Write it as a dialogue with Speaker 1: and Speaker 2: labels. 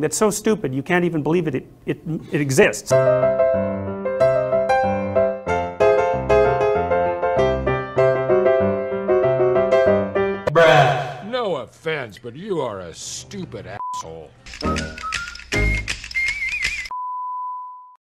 Speaker 1: that's so stupid you can't even believe it, it, it, it exists.
Speaker 2: No offense, but you are a stupid asshole.